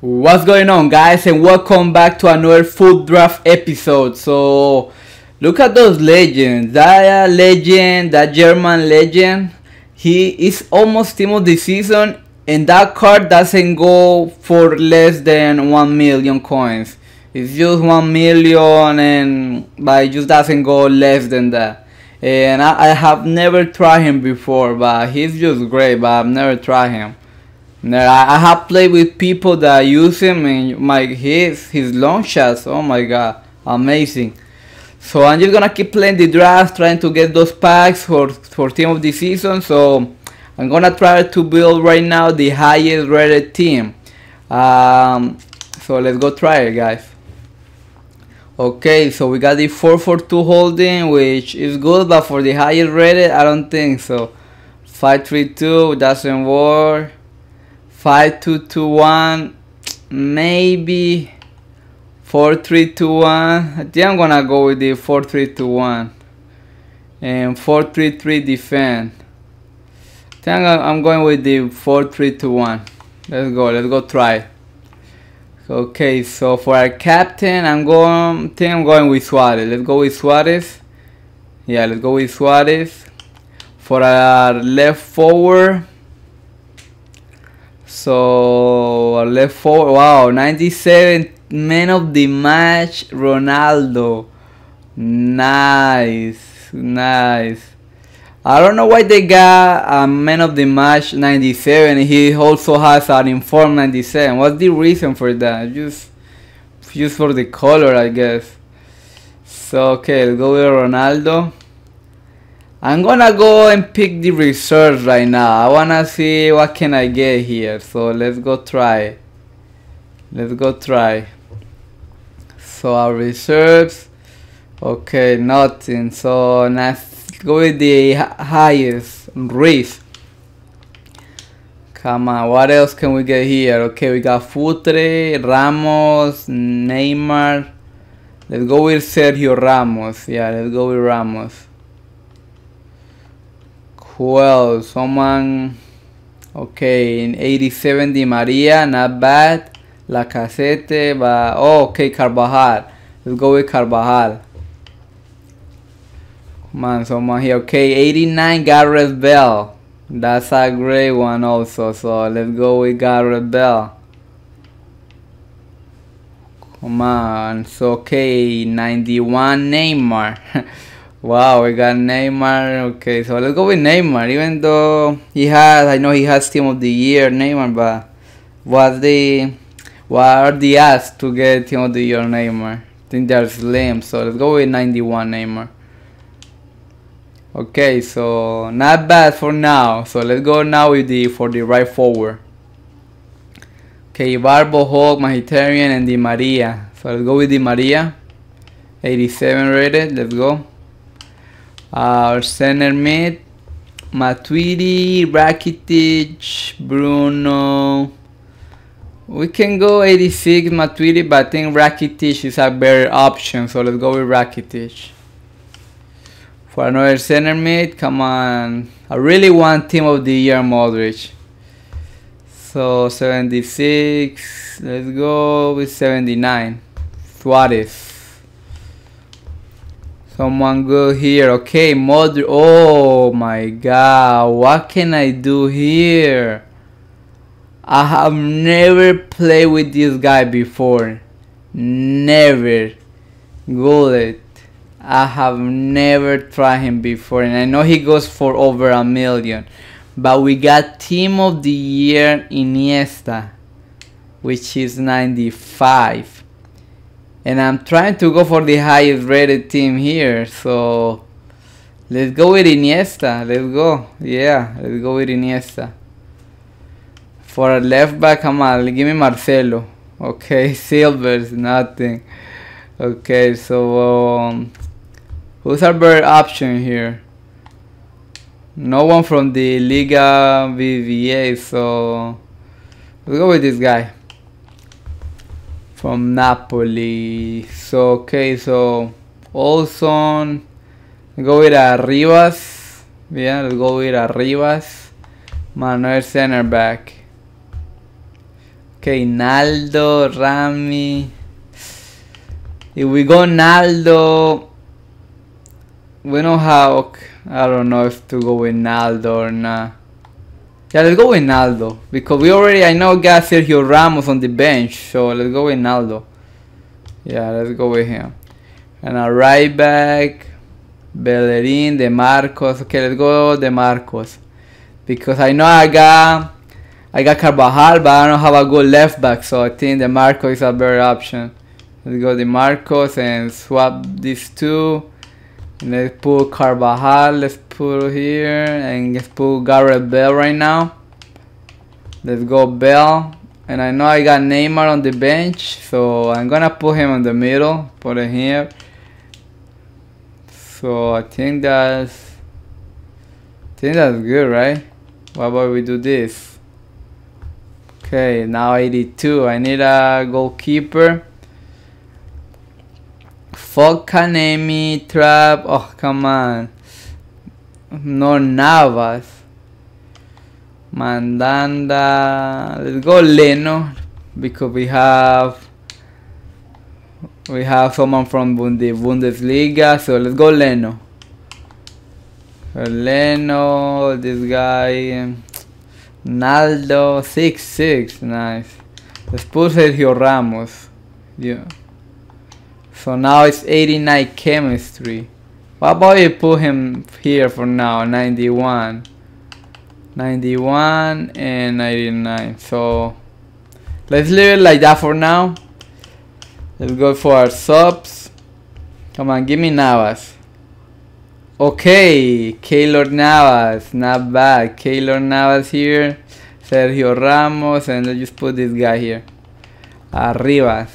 What's going on guys and welcome back to another FUT draft episode. So look at those legends. That legend, that German legend, he is almost team of the season and that card doesn't go for less than 1 million coins. It's just 1 million and but it just doesn't go less than that. And I, I have never tried him before but he's just great but I've never tried him. I have played with people that use him and my his his long shots. Oh my god, amazing! So I'm just gonna keep playing the draft, trying to get those packs for for team of the season. So I'm gonna try to build right now the highest rated team. Um, so let's go try it, guys. Okay, so we got the 442 holding, which is good, but for the highest rated, I don't think so. 532 doesn't work. 5221 maybe 4321 I think I'm gonna go with the 4321 and 433 defend. I think I'm going with the 4321 let's go let's go try. Okay so for our captain I'm going I think I'm going with Suarez. Let's go with Suarez. Yeah let's go with Suarez. For our left forward so left forward, wow, 97 man of the match, Ronaldo. Nice, nice. I don't know why they got a man of the match 97. He also has an informed 97. What's the reason for that? Just, just for the color, I guess. So okay, let's go with Ronaldo. I'm gonna go and pick the reserves right now. I wanna see what can I get here. So let's go try. Let's go try. So our reserves. Okay, nothing. So let's go with the highest risk. Come on, what else can we get here? Okay, we got Futre, Ramos, Neymar. Let's go with Sergio Ramos. Yeah, let's go with Ramos. Well, someone, okay, in 87 Di Maria, not bad. Lacazette, but, oh, okay, Carvajal. Let's go with Carvajal. Come on, someone here. Okay, 89 Gareth Bale. That's a great one also, so let's go with Gareth Bale. Come on, so okay, 91 Neymar. Wow, we got Neymar. Okay, so let's go with Neymar. Even though he has, I know he has Team of the Year, Neymar, but what's the, what are the odds to get Team of the Year, Neymar? I think they're slim, so let's go with 91 Neymar. Okay, so not bad for now. So let's go now with the for the right forward. Okay, Barbo, Hulk, Mkhitaryan, and Di Maria. So let's go with Di Maria. 87 rated. Let's go. Our center mid, Matuidi, Rakitic, Bruno. We can go 86 Matuidi, but I think Rakitic is a better option, so let's go with Rakitic. For another center mid, come on. I really want Team of the Year Modric. So 76, let's go with 79. Suarez. Someone go here. Okay, mother. Oh my god. What can I do here? I have never played with this guy before. Never. Gullit. I have never tried him before. And I know he goes for over a million. But we got Team of the Year Iniesta. Which is 95 and I'm trying to go for the highest rated team here so let's go with Iniesta. Let's go. Yeah let's go with Iniesta. For a left back come on give me Marcelo. Okay silvers nothing. Okay so um, who's our better option here? No one from the Liga BBVA so let's go with this guy from Napoli. So okay, so Olson. Go with Arribas. Yeah, let's go with Arribas. Manuel center back. Ok, Okay, Naldo, Rami. If we go Naldo, we know how. I don't know if to go with Naldo or not. Yeah, let's go with Naldo because we already. I know got Sergio Ramos on the bench, so let's go with Naldo. Yeah, let's go with him. And a right back, Bellerin, De Marcos. Okay, let's go De Marcos because I know I got I got Carvajal, but I don't have a good left back, so I think De Marcos is a better option. Let's go De Marcos and swap these two. And let's put Carvajal, let's put here, and let's put Gareth Bale right now. Let's go Bell. And I know I got Neymar on the bench, so I'm gonna put him in the middle, put it here. So I think that's I think that's good, right? Why about we do this? Okay, now 82. I need a goalkeeper. Fuck Kanemi, Trapp. Oh, come on. No Navas. Mandanda. Let's go Leno because we have we have someone from the Bundesliga. So let's go Leno. Leno, this guy, Naldo, six six, nice. Let's put Sergio Ramos. Yeah. So now it's 89 chemistry. What about you put him here for now? 91. 91 and 99. So let's leave it like that for now. Let's go for our subs. Come on, give me Navas. Okay, Keylor Navas, not bad. Keylor Navas here. Sergio Ramos, and let's just put this guy here. Arribas,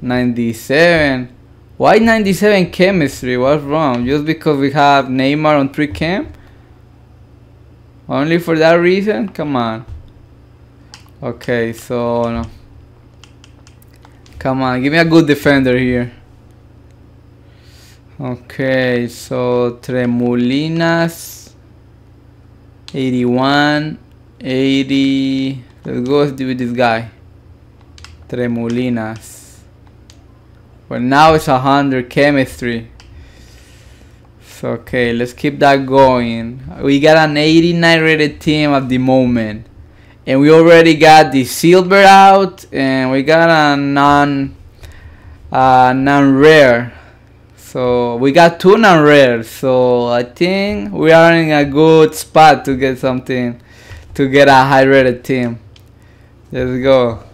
97. Why 97 chemistry? What's wrong? Just because we have Neymar on 3 chem? Only for that reason? Come on. Okay, so no. Come on, give me a good defender here. Okay, so Tremoulinas 81 80 let's go with this guy Tremoulinas but now it's a hundred chemistry. So okay let's keep that going. We got an 89 rated team at the moment. And we already got the silver out and we got a non uh, non-rare. So we got two non-rare so I think we are in a good spot to get something to get a high rated team. Let's go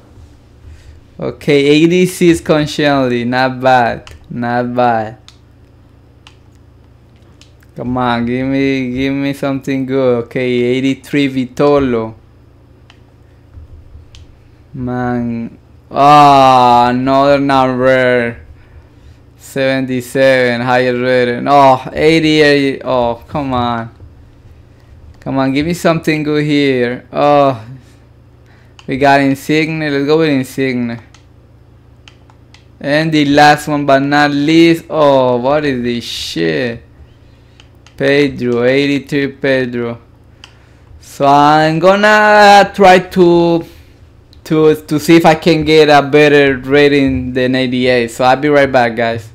okay ADC is consciently not bad not bad come on give me give me something good okay 83 Vitolo Man. Ah, oh, another non-rare. 77, higher rated. Oh, 88. Oh, come on. Come on, give me something good here. Oh, we got Insigne. Let's go with Insigne. And the last one, but not least. Oh, what is this shit? Pedro, 83 Pedro. So I'm gonna try to to to see if I can get a better rating than 88 so I'll be right back guys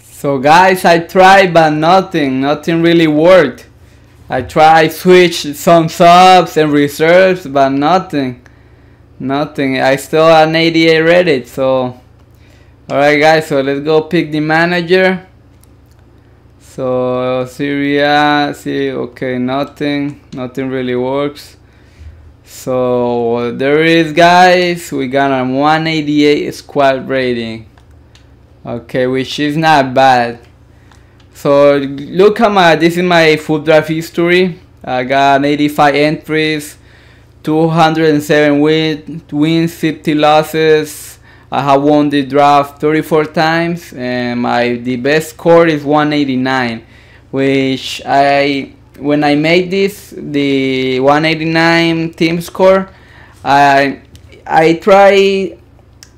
so guys I tried but nothing nothing really worked I tried switch some subs and reserves but nothing nothing I still an 88 rated so alright guys so let's go pick the manager so Syria see okay nothing nothing really works so there is guys, we got a 188 squad rating. Okay, which is not bad. So look at my, this is my FUTDRAFT history. I got 85 entries, 207 win, wins, 50 losses. I have won the draft 34 times and my the best score is 189 which I when I made this the 189 team score I I try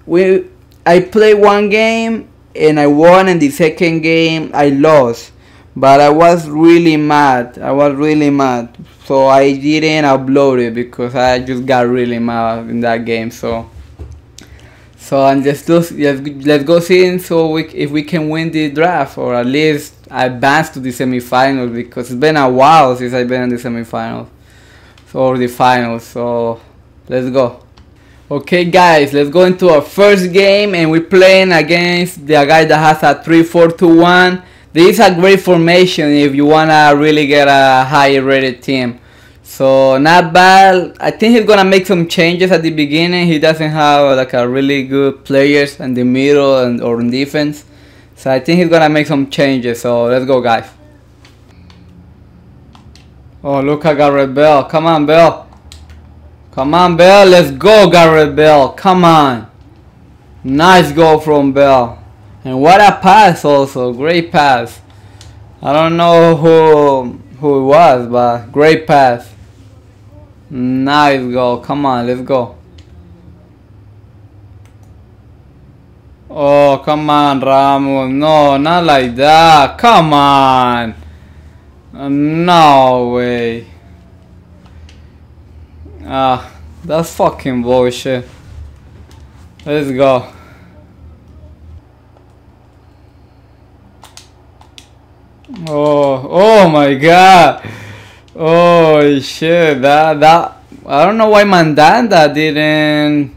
we I play one game and I won and the second game I lost. But I was really mad I was really mad. So I didn't upload it because I just got really mad in that game so So and let's do, let's, let's go see so we, if we can win the draft or at least advance to the semifinals because it's been a while since I've been in the semifinals so, or the finals. So let's go. Okay guys, let's go into our first game and we're playing against the guy that has a 3-4-2-1. This is a great formation if you wanna really get a high rated team. So not bad. I think he's gonna make some changes at the beginning. He doesn't have like a really good players in the middle and or in defense. So I think he's gonna make some changes. So let's go, guys. Oh, look at Gareth Bale. Come on, Bell. Come on, Bell. Let's go, Gareth Bale. Come on. Nice goal from Bell. And what a pass also. Great pass. I don't know who who it was, but great pass. Nice goal. Come on, let's go. Oh, come on, Ramos. No, not like that. Come on. No way. Ah, that's fucking bullshit. Let's go. Oh, oh my god. Oh shit, that that I don't know why Mandanda didn't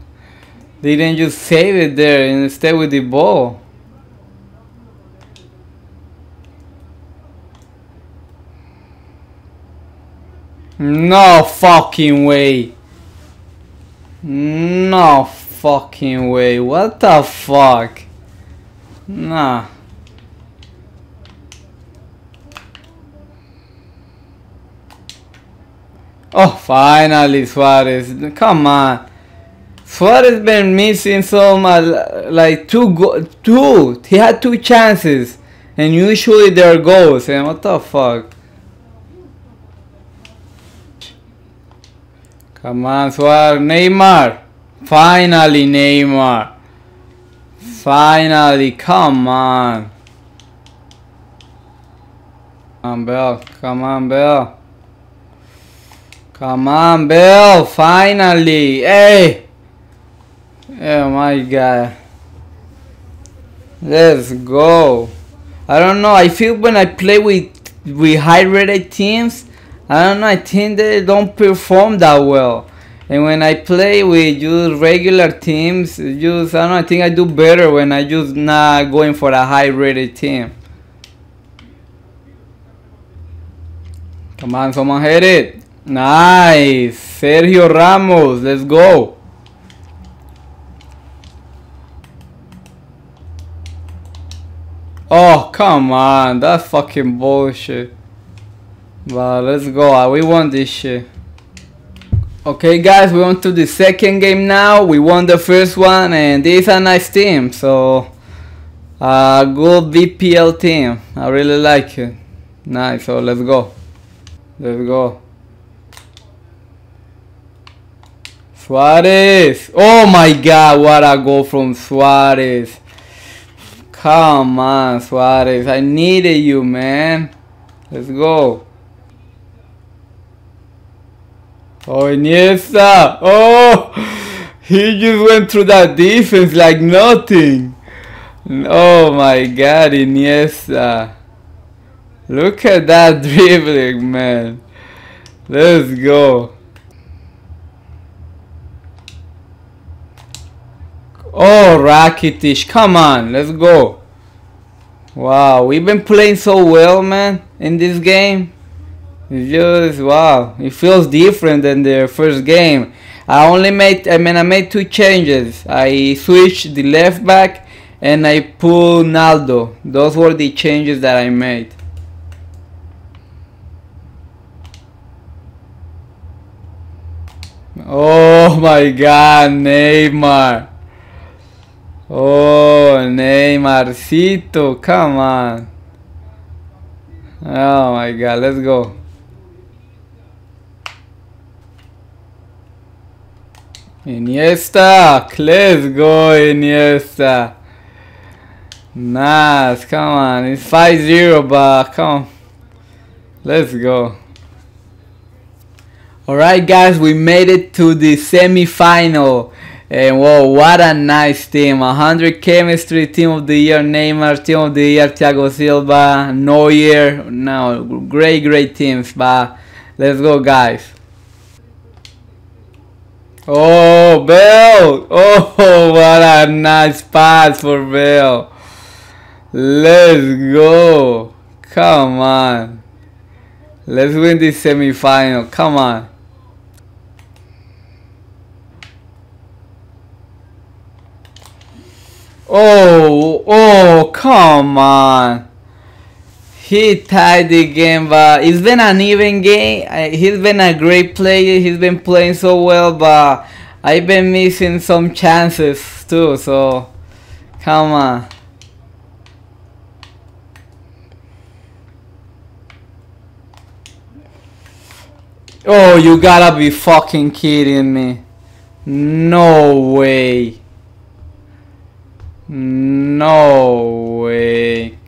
didn't just save it there and stay with the ball. No fucking way. No fucking way. What the fuck? Nah. Oh, finally, Suarez. Come on. Suarez been missing so much, like two, go two. He had two chances, and usually there goals. And what the fuck? Come on, Suarez. Neymar. Finally, Neymar. Finally, come on. Come on, Bell. Come on, Bell. Come on, Bill. Finally. Hey. Oh my god. Let's go. I don't know. I feel when I play with with high rated teams, I don't know. I think they don't perform that well. And when I play with just regular teams, just I don't know. I think I do better when I just not going for a high rated team. Come on, someone hit it. Nice. Sergio Ramos. Let's go. Oh, come on. That's fucking bullshit. But let's go. We won this shit. Okay, guys. We on to the second game now. We won the first one. And this is a nice team. So, uh, good BPL team. I really like it. Nice. So, let's go. Let's go. Suarez. Oh my god, what a goal from Suarez. Come on, Suarez. I needed you, man. Let's go. Oh, Iniesta. Oh, he just went through that defense like nothing. Oh my god, Iniesta. Look at that dribbling, man. Let's go. Oh, Rakitic, come on, let's go. Wow, we've been playing so well, man, in this game. It's just, wow, it feels different than the first game. I only made, I mean, I made two changes. I switched the left back and I pulled Naldo. Those were the changes that I made. Oh my god, Neymar. Oh, Neymarcito, come on. Oh my god, let's go. Iniesta, let's go Iniesta. Nice, come on, it's 5-0 but come on. Let's go. Alright guys, we made it to the semi-final And whoa, what a nice team. 100 chemistry, team of the year Neymar, team of the year Thiago Silva, Neuer. No, great, great teams. But let's go, guys. Oh, Bell. Oh, what a nice pass for Bell. Let's go. Come on. Let's win this semi-final. Come on. Oh, oh, come on. He tied the game, but it's been an even game. He's been a great player. He's been playing so well, but I've been missing some chances too. So, come on. Oh, you gotta be fucking kidding me. No way. No way.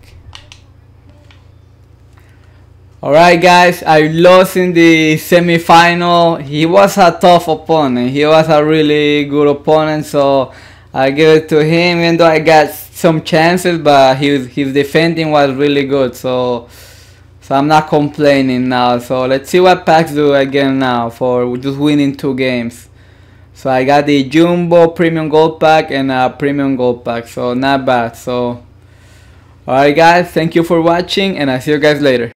Alright guys, I lost in the semi-final. He was a tough opponent. He was a really good opponent, so I give it to him even though I got some chances, but his, his defending was really good, so so I'm not complaining now. So let's see what packs do again now for just winning two games. So I got the Jumbo Premium Gold Pack and a Premium Gold Pack. So not bad. So alright guys, thank you for watching and I'll see you guys later.